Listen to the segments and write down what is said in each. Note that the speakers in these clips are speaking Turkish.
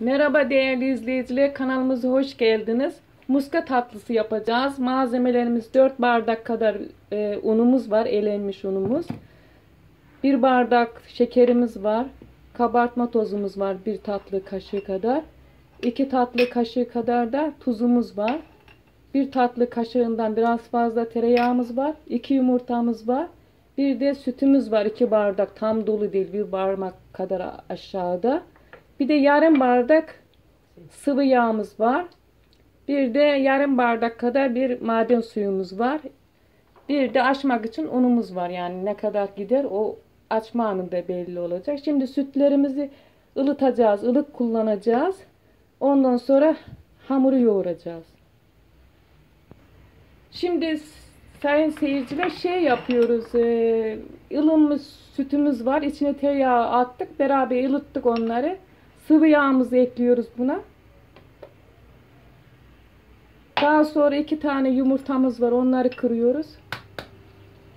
Merhaba değerli izleyiciler kanalımıza hoş geldiniz. Muska tatlısı yapacağız. Malzemelerimiz 4 bardak kadar e, unumuz var. Elenmiş unumuz. 1 bardak şekerimiz var. Kabartma tozumuz var. 1 tatlı kaşığı kadar. 2 tatlı kaşığı kadar da tuzumuz var. 1 tatlı kaşığından biraz fazla tereyağımız var. 2 yumurtamız var. Bir de sütümüz var. 2 bardak tam dolu değil. Bir parmak kadar aşağıda. Bir de yarım bardak sıvı yağımız var. Bir de yarım bardak kadar bir maden suyumuz var. Bir de açmak için unumuz var. Yani ne kadar gider o açma anında belli olacak. Şimdi sütlerimizi ılıtacağız. ılık kullanacağız. Ondan sonra hamuru yoğuracağız. Şimdi sayın seyirciler şey yapıyoruz. E, ılımlı sütümüz var. İçine tereyağı attık. Beraber ılıttık onları. Sıvı yağımızı ekliyoruz buna. Daha sonra iki tane yumurtamız var. Onları kırıyoruz.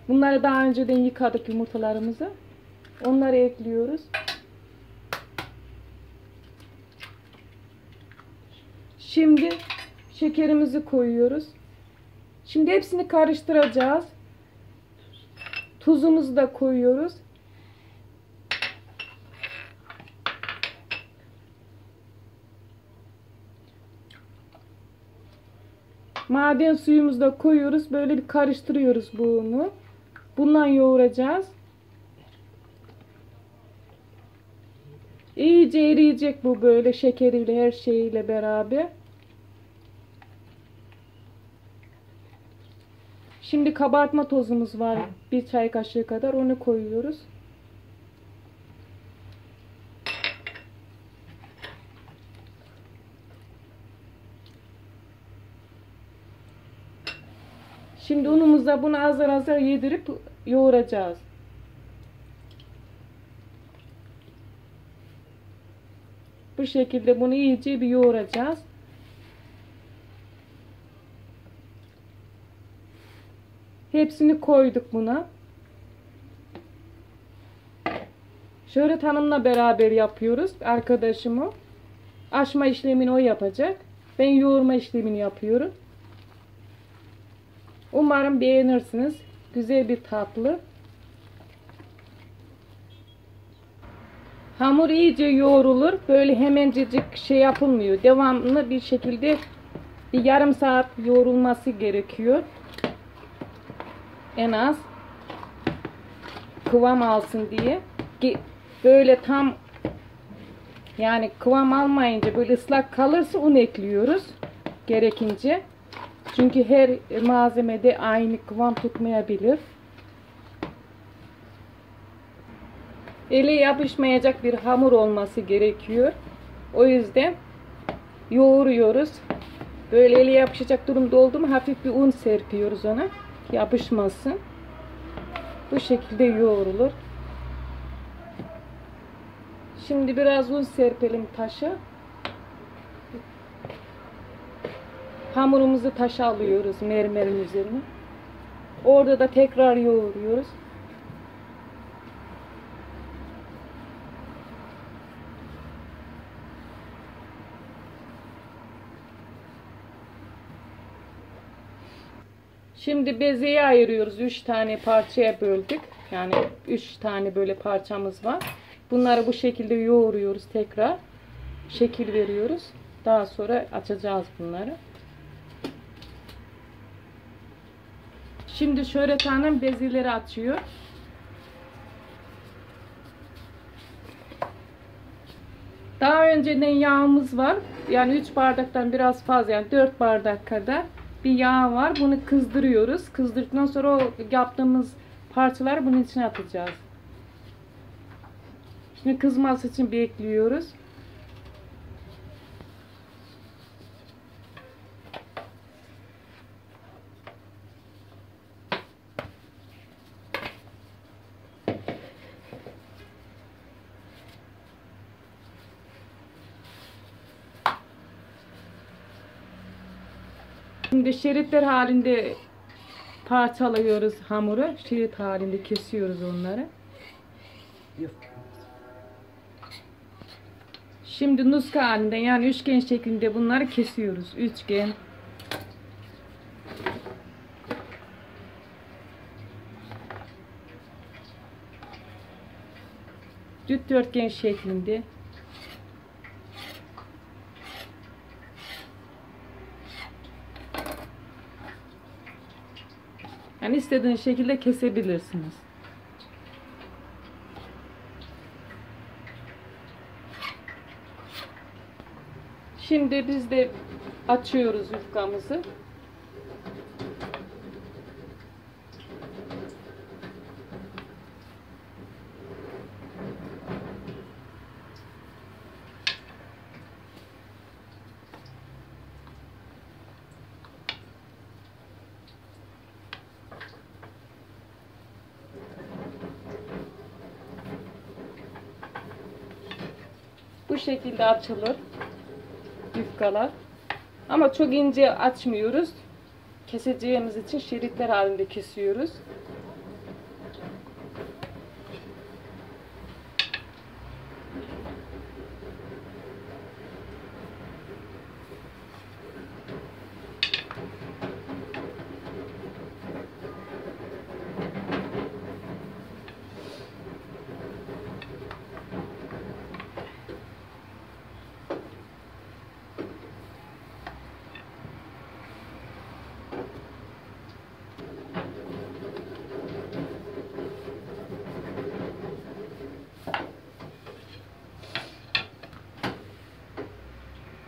Bunları daha önceden yıkadık yumurtalarımızı. Onları ekliyoruz. Şimdi şekerimizi koyuyoruz. Şimdi hepsini karıştıracağız. Tuzumuzu da koyuyoruz. Maden suyumuzu da koyuyoruz. Böyle bir karıştırıyoruz bunu. Bundan yoğuracağız. İyice eriyecek bu böyle şekeriyle her şeyiyle beraber. Şimdi kabartma tozumuz var. Bir çay kaşığı kadar onu koyuyoruz. Şimdi unumuza bunu azar azar yedirip yoğuracağız. Bu şekilde bunu iyice bir yoğuracağız. Hepsini koyduk buna. Şöhret Hanım'la beraber yapıyoruz. Arkadaşımı. Açma işlemini o yapacak. Ben yoğurma işlemini yapıyorum. Umarım beğenirsiniz. Güzel bir tatlı. Hamur iyice yoğrulur. Böyle hemencecik şey yapılmıyor. Devamlı bir şekilde bir yarım saat yoğrulması gerekiyor. En az kıvam alsın diye. Böyle tam yani kıvam almayınca böyle ıslak kalırsa un ekliyoruz. Gerekince. Çünkü her malzemede aynı kıvam tutmayabilir. Ele yapışmayacak bir hamur olması gerekiyor. O yüzden yoğuruyoruz. Böyle ele yapışacak durumda oldu mu hafif bir un serpiyoruz ona. Yapışmasın. Bu şekilde yoğrulur. Şimdi biraz un serpelim taşa. Hamurumuzu taşa alıyoruz mermerin üzerine. Orada da tekrar yoğuruyoruz. Şimdi bezeyi ayırıyoruz. 3 tane parçaya böldük. Yani 3 tane böyle parçamız var. Bunları bu şekilde yoğuruyoruz tekrar. Şekil veriyoruz. Daha sonra açacağız bunları. Şimdi şöyle tanem bezileri açıyor. Daha önceden yağımız var. Yani 3 bardaktan biraz fazla yani 4 bardak kadar bir yağ var. Bunu kızdırıyoruz. Kızdırdıktan sonra o yaptığımız parçaları bunun içine atacağız. Şimdi kızması için bekliyoruz. Şimdi şeritler halinde parçalıyoruz hamuru. Şerit halinde kesiyoruz onları. Şimdi nuska halinde yani üçgen şeklinde bunları kesiyoruz. Üçgen. Dikdörtgen şeklinde. Yani istediğiniz şekilde kesebilirsiniz. Şimdi biz de açıyoruz yufkamızı. Şekilde açılır yufkalar. Ama çok ince açmıyoruz. Keseceğimiz için şeritler halinde kesiyoruz.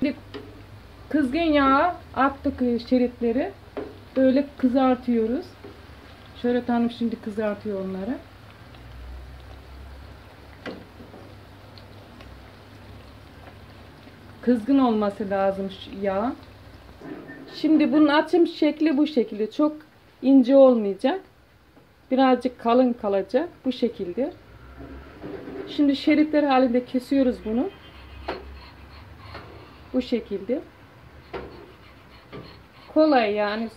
Şimdi kızgın yağa attık şeritleri. Böyle kızartıyoruz. Şöyle tanım şimdi kızartıyor onları. Kızgın olması lazım yağ. Şimdi bunun açım şekli bu şekilde. Çok ince olmayacak. Birazcık kalın kalacak. Bu şekilde. Şimdi şeritler halinde kesiyoruz bunu. Bu şekilde. Kolay yani.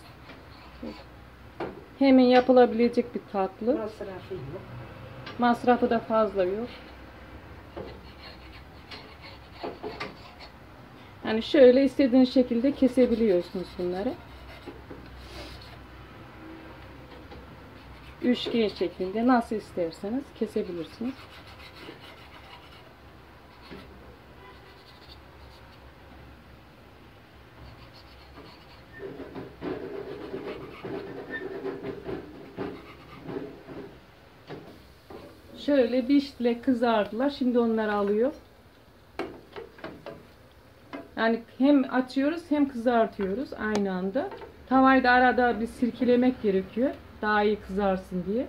Hemen yapılabilecek bir tatlı. Masrafı yok. Masrafı da fazla yok. Yani şöyle istediğiniz şekilde kesebiliyorsunuz bunları. Üçgen şeklinde nasıl isterseniz kesebilirsiniz. Şöyle dişle kızardılar. Şimdi onları alıyor. Yani hem açıyoruz hem kızartıyoruz aynı anda. Tavayı da arada bir sirkelemek gerekiyor. Daha iyi kızarsın diye.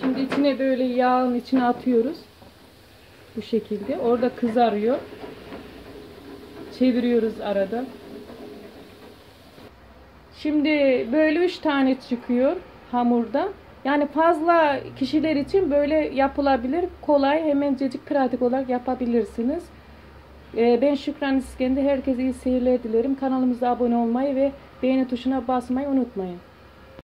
Şimdi içine böyle yağın içine atıyoruz. Bu şekilde. Orada kızarıyor. Çeviriyoruz arada. Şimdi böyle üç tane çıkıyor hamurda. Yani fazla kişiler için böyle yapılabilir. Kolay, hemencecik, pratik olarak yapabilirsiniz. Ee, Ben Şükran İskender. Herkese iyi seyirler dilerim. Kanalımıza abone olmayı ve beğeni tuşuna basmayı unutmayın.